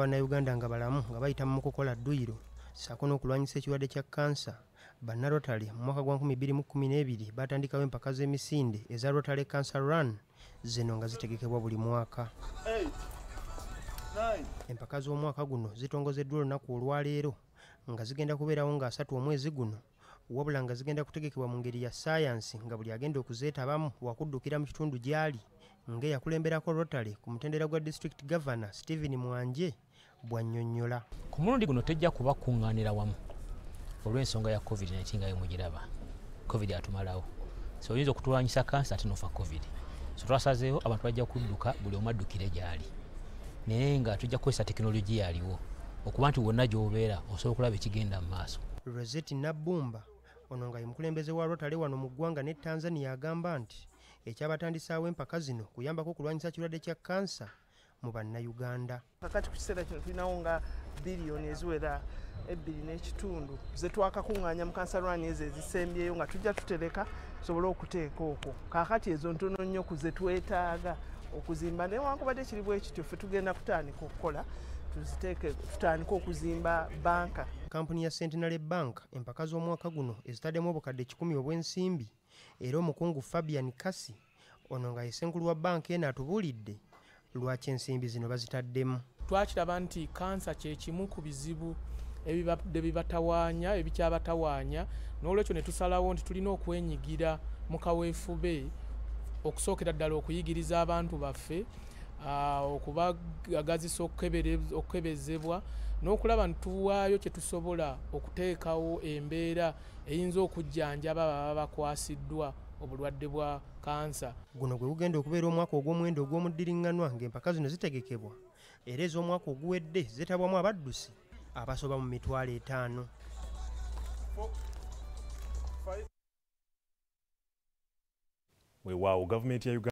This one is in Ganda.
bannayuganda nga balamu nga bayita mu kukola dduyiro ssaako n'okulwanyisa ekirwadde kya kansa. Banna rotary mu mwaka gwa 2012 batandikawo empaka z'emisinde eza rotary cancer run zino nga zitegekebwa buli mwaka. Empaka z'omwaka guno zitongozeddwa olunaku olwaleero nga zigenda kubeerawo nga asatu omwezi guno wabula nga zigenda kutegekebwa mu ngeri ya saayansi nga buli agenda okuzeetabamu wakuddukira mu kitundu gy'ali ng'eyakulemberako rotary ku mutendera gwa district governor stephen mwanje bwannyonnyola. Ku mulundi guno tejja kuba kuŋŋaanira wamu olw'ensonga ya covid-19 nga yemugiraba covid atumalawo. So oyinza okutulwanyisa kansa ate nofa covid. So twasazeewo abantu bajja kudduka buli omu addukire gyali. Naye nga tujja kukozesa tekinologiya aliwo okuba nti wonna gy'obeera osobola okulaba ekigenda mu maaso. Roseti nabbumba ono nga ye mukulembeze wa rotary wano mu ggwanga ne tanzania agamba nti ekyabatandisaawo empaka zino kuyambako okulwanyisa kirwadde kya kansa mu bannayuganda. Kakati ku kiseera kino tulinawo nga biliyoni eziwera ebbiri n'ekitundu zetwakakuŋŋaanya mu kansarwani ezo ezisembyeyo nga tujja tutereka tusobole okuteeka okwo. Kaakati ezo ntono nnyo ku zetwetaaga okuzimba newankubadde kiri bwe kityo ffe tugenda kutandika okukola tuziteeke tutandike okuzimba banka. Kampuni ya centenary bank empaka z'omwaka guno ezitaddemu obukadde kikumi obw'ensimbi era omukungu fabian kasi ono nga yesenkulu wa banka eno atubuulidde lwaki ensimbi zino bazitaddemu? Twakiraba nti kansa kyekimu ku bizibu ebibadde bibatawaanya ebikyabatawaanya n'olwekyo ne tusalawo nti tulina okwenyigira mu kaweefube okusookera ddala okuyigiriza abantu baffe okubagazisa okukebezebwa n'okulaba nituwaayo kye tusobola okuteekawo embeera eyinza okujjanjaba baba bakwasiddwa obulwadde bwa kansa. Guno gwe gugenda okubeera omwaka ogw'omuwendo ogw'omuddiriŋŋanwa ng'empaka zino zitegekebwa. Era ez'omwaka oguwedde zeetabwamu abaddusi abasoba mu mitwalo etaano. Weewaawo gavumenti ya uganda